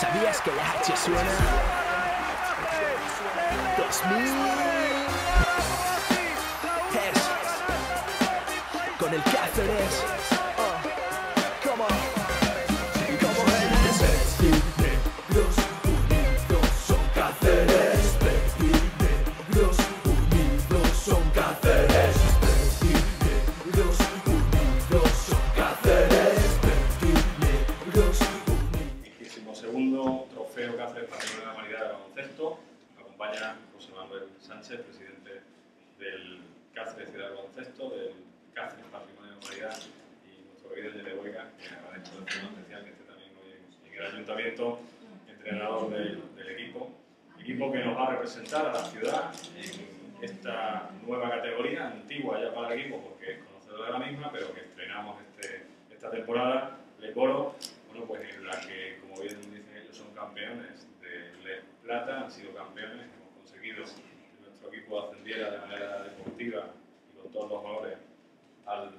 ¿Sabías que la H suena? 2000 Hertz Con el Cáceres acompaña José Manuel Sánchez, presidente del Cáceres Ciudad de Baloncesto, del Cáceres Patrimonio de Humanidad y nuestro líder de Hueca, que agradezco de forma especial que esté también hoy en el Ayuntamiento, entrenador del, del equipo. Equipo que nos va a representar a la ciudad en esta nueva categoría, antigua ya para el equipo porque es conocedor de la misma, pero que estrenamos este, esta temporada, Le Coro, bueno, pues en la que, como bien dicen ellos, son campeones de Le Plata, han sido campeones, conseguido que nuestro equipo ascendiera de manera deportiva y con todos los valores al,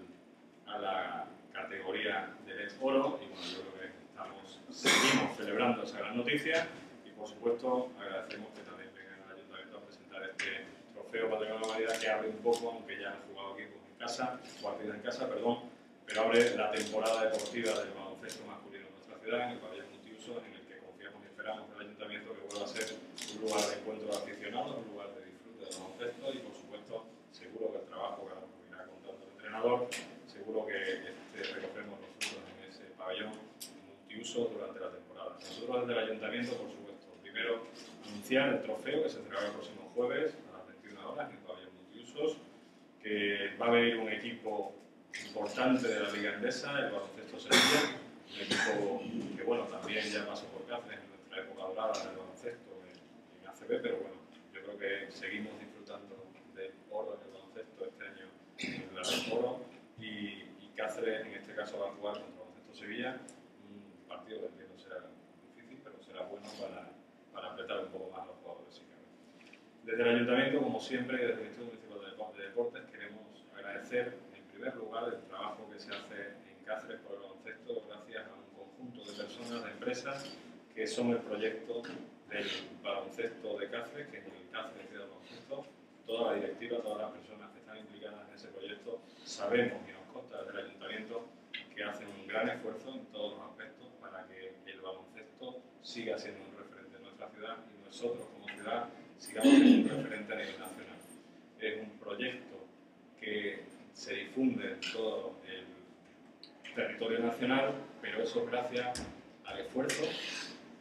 a la categoría del ex oro. Y bueno, yo creo que estamos, seguimos celebrando esa gran noticia. Y por supuesto agradecemos que también vengan al Ayuntamiento a presentar este trofeo Patrimonio de la Humanidad que abre un poco, aunque ya han jugado equipos en casa, partidos en casa, perdón, pero abre la temporada deportiva del baloncesto masculino en nuestra ciudad, en el pabellón multiuso, en el que confiamos y esperamos del Ayuntamiento que vuelva a ser un lugar de encuentro de aficionados, un lugar de disfrute del baloncesto y por supuesto seguro que el trabajo que nos irá contando el entrenador, seguro que este, recogemos los frutos en ese pabellón multiuso durante la temporada. Nosotros desde el Ayuntamiento, por supuesto, primero anunciar el trofeo que se entregará el próximo jueves a las 21 horas en el pabellón multiusos, que va a venir un equipo importante de la Liga Endesa, el baloncesto Sevilla, un equipo que bueno, también ya pasó por Cáceres en nuestra época dorada del baloncesto ACB, pero bueno, yo creo que seguimos disfrutando del oro en el baloncesto este año en el oro y, y Cáceres en este caso va a jugar contra el baloncesto Sevilla, un partido que entiendo será difícil, pero será bueno para, para apretar un poco más a los jugadores. Desde el Ayuntamiento, como siempre, desde el Instituto Municipal de Deportes, queremos agradecer en primer lugar el trabajo que se hace en Cáceres por el baloncesto gracias a un conjunto de personas, de empresas, que son el proyecto del baloncesto de Cáceres, que es el Cáceres de Baloncesto. Toda la directiva, todas las personas que están implicadas en ese proyecto, sabemos y nos consta desde el Ayuntamiento que hacen un gran esfuerzo en todos los aspectos para que el baloncesto siga siendo un referente en nuestra ciudad y nosotros como ciudad sigamos siendo un referente a nivel nacional. Es un proyecto que se difunde en todo el territorio nacional, pero eso gracias al esfuerzo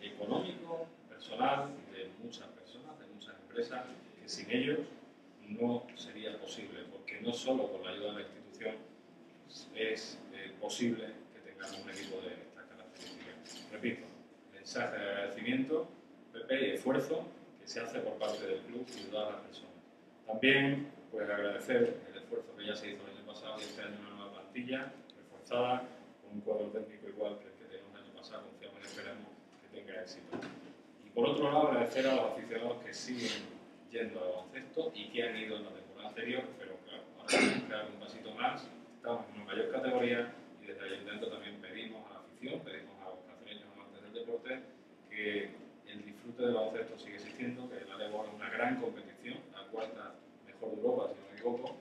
económico, personal de muchas personas, de muchas empresas, que sin ellos no sería posible, porque no solo con la ayuda de la institución es eh, posible que tengamos un equipo de estas características. Repito, mensaje de agradecimiento, Pepe, y esfuerzo que se hace por parte del club y de todas las personas. También, pues agradecer el esfuerzo que ya se hizo el año pasado y este año una nueva plantilla reforzada, con un cuadro técnico igual que el que teníamos el año pasado, confiamos y esperamos que tenga éxito. Por otro lado, agradecer a los aficionados que siguen yendo al baloncesto y que han ido en la temporada anterior, pero claro, ahora que dar un pasito más, estamos en una mayor categoría y desde el también pedimos a la afición, pedimos a los cacereños amantes del deporte que el disfrute del baloncesto sigue existiendo, que el Alebor es una gran competición, la cuarta mejor de Europa, si no me equivoco,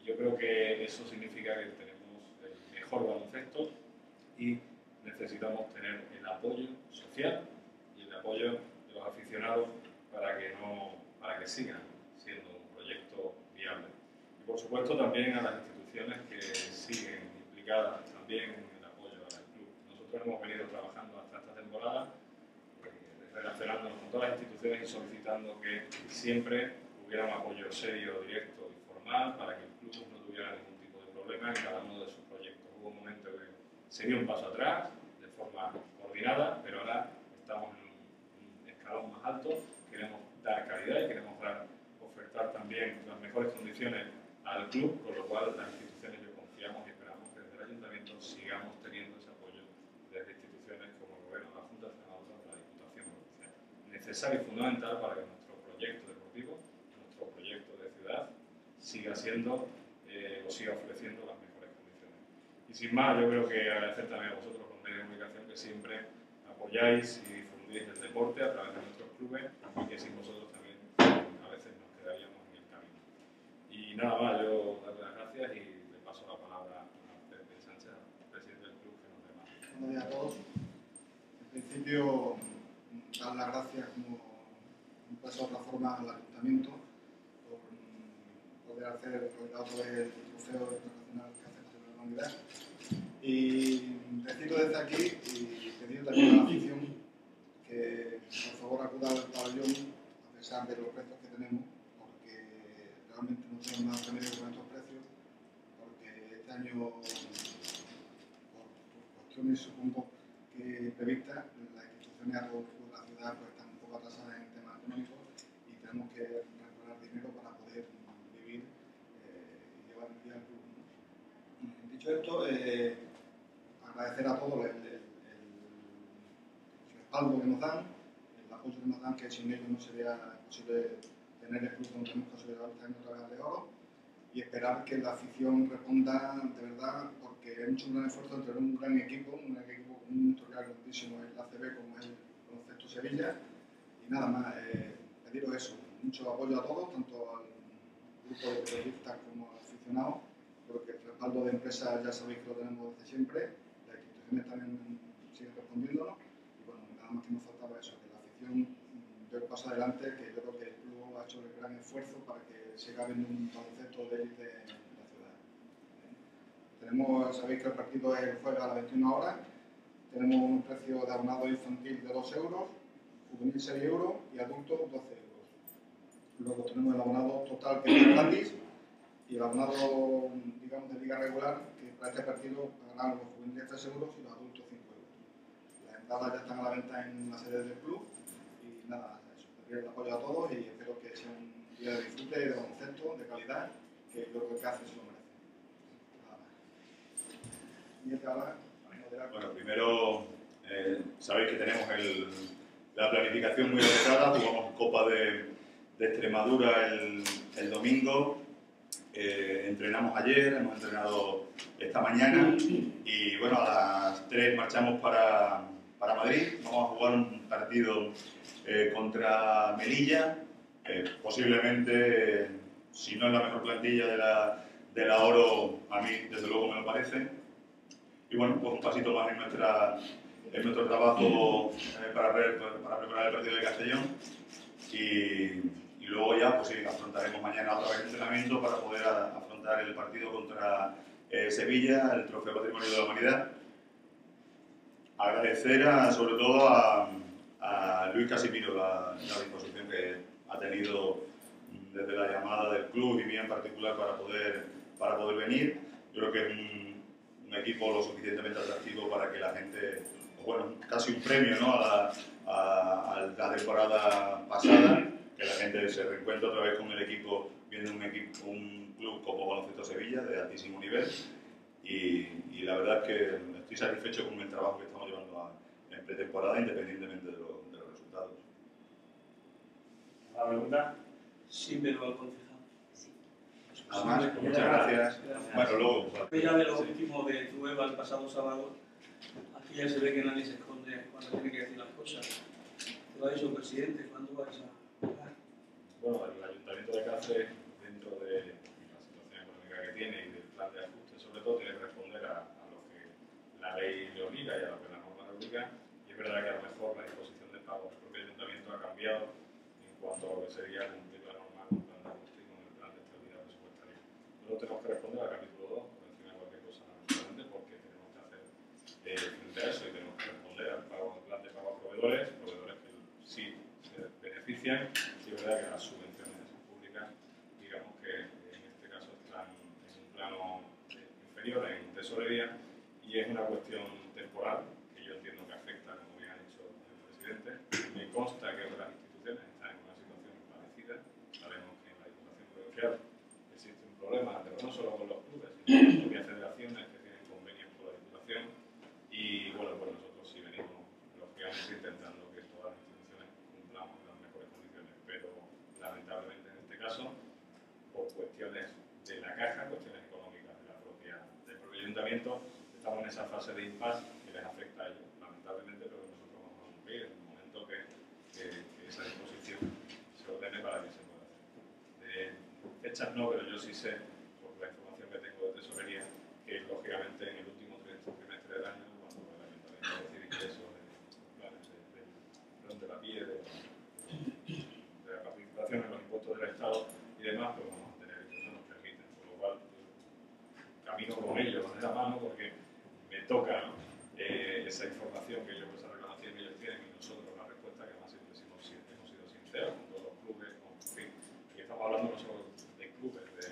y yo creo que eso significa que tenemos el mejor baloncesto y necesitamos tener el apoyo social y el apoyo de los aficionados para que, no, para que sigan siendo un proyecto viable. Y por supuesto también a las instituciones que siguen implicadas también en el apoyo al club. Nosotros hemos venido trabajando hasta esta temporada eh, relacionándonos con todas las instituciones y solicitando que siempre hubiera un apoyo serio, directo y formal para que el club no tuviera ningún tipo de problema en cada uno de sus proyectos. Hubo un momento que se dio un paso atrás de forma coordinada, pero ahora estamos en un, escalón más alto, queremos dar calidad y queremos dar, ofertar también las mejores condiciones al club, con lo cual las instituciones yo confiamos y esperamos que desde el ayuntamiento sigamos teniendo ese apoyo desde instituciones como el gobierno, la de Extremadura, la Diputación Provincial. Necesario y fundamental para que nuestro proyecto deportivo, nuestro proyecto de ciudad, siga siendo eh, o siga ofreciendo las mejores condiciones. Y sin más, yo creo que agradecer también a vosotros los medios de comunicación que siempre apoyáis y difundíais el deporte a través de nuestros clubes y que sin vosotros también a veces nos quedaríamos en el camino. Y nada yo darle las gracias y le paso la palabra a Pepe Sánchez, presidente del club, que nos dé más. Buenos días a todos. En principio, dar las gracias como ser de otra forma al ayuntamiento por poder hacer otra vez el trofeo internacional que hace la humanidad. Y decido desde aquí y pedir también a la afición que por favor acuda al pabellón a pesar de los precios que tenemos, realmente no tenemos más remedio con estos precios, porque este año por, por cuestiones supongo que previstas, las instituciones de la ciudad pues, están un poco atrasadas en temas económicos y tenemos que recuperar dinero para poder vivir eh, y llevar el día al club. ¿no? Dicho esto, eh, agradecer a todos el, el- el respaldo que nos dan, el apoyo que nos dan, que sin ellos no sería posible tener el club donde hemos considerado este año otra de oro y esperar que la afición responda de verdad, porque hemos hecho un gran esfuerzo entre un gran equipo, un equipo con un historial grandísimo en la CB como es el Concepto Sevilla, y nada más, eh, pediros eso, mucho apoyo a todos, tanto al grupo de periodistas como al aficionado, porque el respaldo de empresas ya sabéis que lo tenemos desde siempre, las instituciones también siguen respondiéndonos, y bueno, nada más que nos faltaba eso, que la afición dé un paso adelante, que yo creo que el gran esfuerzo para que siga habiendo un baloncesto de élite en la ciudad. Tenemos, sabéis que el partido es el jueves a las 21 horas, tenemos un precio de abonado infantil de 2 euros, juvenil 6 euros y adulto 12 euros. Luego tenemos el abonado total que es gratis y el abonado, digamos, de liga regular, que para este partido pagarán los juveniles 3 euros y los adultos 5 euros. Las entradas ya están a la venta en la sede del club y nada, el apoyo a todos y espero que sea un día de disfrute, de baloncesto, de calidad, que yo creo que hace se lo merece. Bueno, primero eh, sabéis que tenemos el- la planificación muy apretada, jugamos Copa de, de Extremadura el, el domingo, eh, entrenamos ayer, hemos entrenado esta mañana y bueno, a las 3 marchamos para, para Madrid, vamos a jugar un partido eh, contra Melilla, eh, posiblemente, eh, si no es la mejor plantilla de la, de la Oro, a mí desde luego me lo parece. Y bueno, pues un pasito más en, nuestra, en nuestro trabajo eh, para, pre- para preparar el partido de Castellón. Y, y luego ya, pues sí, afrontaremos mañana otra vez el entrenamiento para poder a- afrontar el partido contra eh, Sevilla, el Trofeo Patrimonio de la Humanidad. Agradecer a- sobre todo a, a Luis Casimiro la, la disposición que ha tenido desde la llamada del club y mía en particular para poder, para poder venir. Creo que es un, equipo lo suficientemente atractivo para que la gente, o bueno, casi un premio ¿no? a, la, a- la temporada pasada, que la gente se reencuentra otra vez con el equipo, viendo un, equipo, un club como Baloncesto Sevilla de altísimo nivel. Y, la verdad es que estoy satisfecho con el trabajo que estamos llevando a- en pretemporada, independientemente de, lo- de los resultados. ¿La pregunta? Sí, pero al concejal. Nada más, pues muchas gracias. Bueno, luego. Mira de lo último de Trueba el pasado sábado, aquí ya se ve que nadie se esconde cuando tiene que decir las cosas. Te lo ha dicho el presidente, ¿cuándo vais a pagar? Bueno, el Ayuntamiento de Cáceres, dentro de la situación económica que tiene y del plan de ajuste, sobre todo, tiene que responder a, a lo que la ley le obliga y a lo que la norma le obliga. Y es verdad que a lo mejor la disposición de pago del propio Ayuntamiento ha cambiado en cuanto a lo que sería cumplir la norma con el plan de ajuste y con el plan de estabilidad presupuestaria. Nosotros tenemos que responder al capítulo 2, por encima de cualquier cosa, naturalmente, porque tenemos que hacer eh, frente a eso y tenemos que responder al pago, al plan de pago a proveedores, proveedores que sí se y es verdad que las subvenciones públicas, digamos que en este caso están en un plano eh, inferior en tesorería y es una cuestión temporal que yo entiendo que afecta, como bien ha dicho el presidente. Me consta que otras instituciones están en una situación parecida. Sabemos que en la Diputación Provincial existe un problema, pero no solo con los clubes, sino con las propias federaciones que tienen convenios con la Diputación. Y bueno, pues nosotros sí venimos, lógicamente, intentando que todas las instituciones cumplamos las mejores condiciones, pero lamentablemente en este caso, por cuestiones de la caja, cuestiones económicas de la propia, del propio ayuntamiento, estamos en esa fase de impasse que les afecta a ellos, lamentablemente, pero que nosotros vamos a cumplir en el momento fechas no, pero yo sí sé, por la información que tengo de tesorería, que lógicamente en el último trimestre, trimestre del año, cuando el ayuntamiento decide ingresos de los planes de, de, perdón, de la PIE, de, de la participación en los impuestos del Estado y demás, pues vamos a tener ingresos nos permiten, por lo cual yo camino con ellos, con esa mano, porque me toca ¿no? eh, esa información que ellos, esa reclamación que ellos tienen y nosotros la respuesta que además siempre hemos, sido- hemos sido sinceros con todos los clubes, con, en fin, y estamos hablando no solo de clubes de,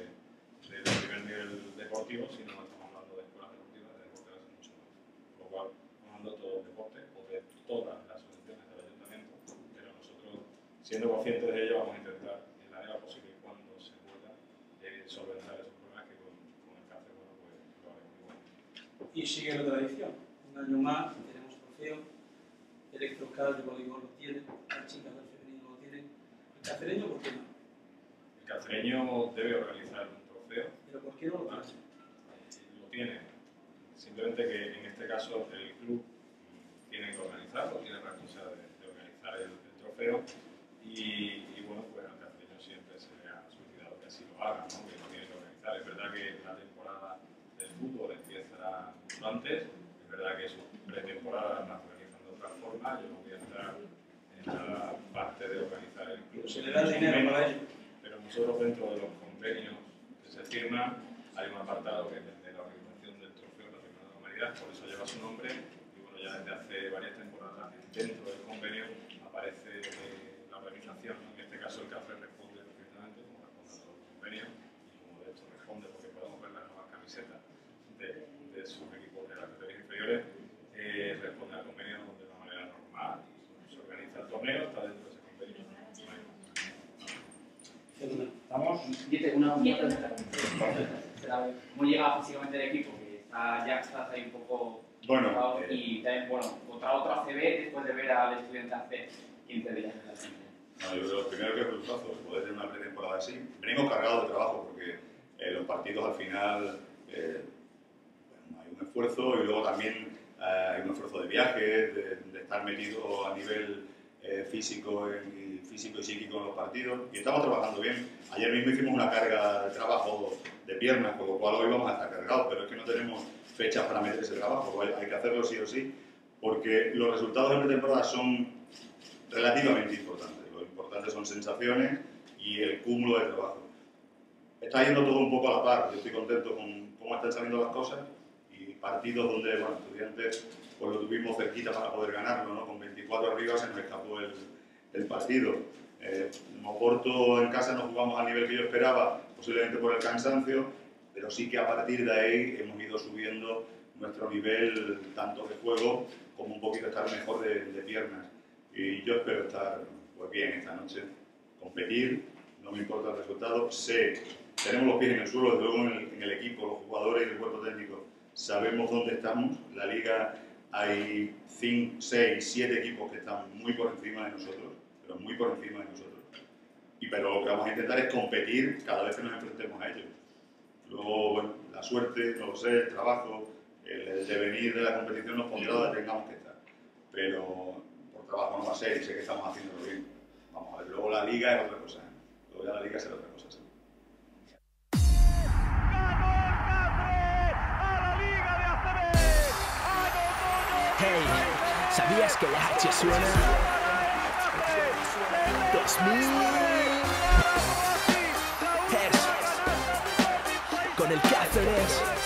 de, de primer nivel deportivo, sino que estamos hablando de escuelas deportivas, de deporte de hace mucho más. Por lo cual, estamos hablando de todo el deporte o de todas las subvenciones del ayuntamiento, pero nosotros, siendo conscientes de ello, vamos a intentar, en la medida posible cuando se pueda, eh, solventar esos problemas que con, con el cáncer, bueno, pues lo haremos igual. Y sigue la tradición. Un año más tenemos trofeo. Electrocal de voleibol lo tiene, las chicas del femenino lo tienen. El cacereño, ¿por qué no? El cacereño debe organizar un trofeo, Pero ¿por qué no lo hace? lo tiene. Simplemente que en este caso el club tiene que organizarlo, tiene la responsabilidad de, de organizar el, el trofeo y, y bueno, pues al cacereño siempre se le ha solicitado que así lo haga, ¿no? que lo tiene que organizar. Es verdad que la temporada del fútbol empieza mucho antes, es verdad que sus pretemporadas las organizan de otra forma, yo no voy a entrar en la parte de organizar el club. Se le da dinero para ello. pero nosotros dentro de los convenios que se firman hay un apartado que es el de la organización del trofeo Patrimonio de la Humanidad, por eso lleva su nombre y bueno, ya desde hace varias temporadas dentro del convenio aparece eh, organización, en este caso el café responde perfectamente como responde a los convenios y como de hecho responde porque podemos ver las nuevas camisetas de, de sus equipos de las categorías inferiores, eh, responde al convenio de una manera normal, se organiza el torneo, está dentro de ese convenio. Estamos, dice una una pregunta. ¿Cómo llega físicamente el equipo? Que está, ya estás ahí un poco Bueno, eh, y también, bueno, contra otro ACB después de ver al estudiante hace 15 días. No, yo creo primero que es plazo, poder tener una pretemporada así. Venimos cargados de trabajo porque eh, los partidos al final eh, hay un esfuerzo y luego también eh, hay un esfuerzo de viaje, de, estar metido a nivel físico, en- físico y psíquico en los partidos y estamos trabajando bien. Ayer mismo hicimos una carga de trabajo de piernas, con lo cual hoy vamos a estar cargados, pero es que no tenemos fechas para meter ese trabajo, hay que hacerlo sí o sí, porque los resultados de pretemporada son relativamente importantes. Son sensaciones y el cúmulo de trabajo. Está yendo todo un poco a la par. Yo estoy contento con cómo están saliendo las cosas y partidos donde, bueno, estudiantes, pues lo tuvimos cerquita para poder ganarlo, ¿no? Con 24 arriba se nos escapó el, el partido. Eh, Oporto en casa no jugamos al nivel que yo esperaba, posiblemente por el cansancio, pero sí que a partir de ahí hemos ido subiendo nuestro nivel tanto de juego como un poquito estar mejor de, de piernas. Y yo espero estar pues, bien esta noche, competir, no me importa el resultado, sé, tenemos los pies en el suelo, desde luego en el, en el equipo, los jugadores y el cuerpo técnico, sabemos dónde estamos, la liga hay 5, 6, 7 equipos que están muy por encima de nosotros, pero muy por encima de nosotros. Y pero lo que vamos a intentar es competir cada vez que nos enfrentemos a ellos. Luego, bueno, la suerte, no lo sé, el trabajo, el, el devenir de la competición nos pondrá donde tengamos que estar. Pero por trabajo no va a ser y sé que estamos haciéndolo bien. Vamos a ver, luego la liga es otra cosa. Luego ya la liga será otra cosa. sí. Hey, ¿sabías que la H suena? 2000 Hertz Con el Cáceres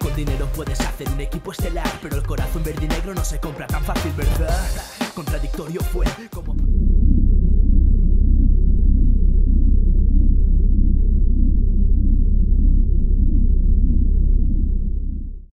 Con dinero puedes hacer un equipo estelar, pero el corazón verde y negro no se compra tan fácil, ¿verdad? Contradictorio fue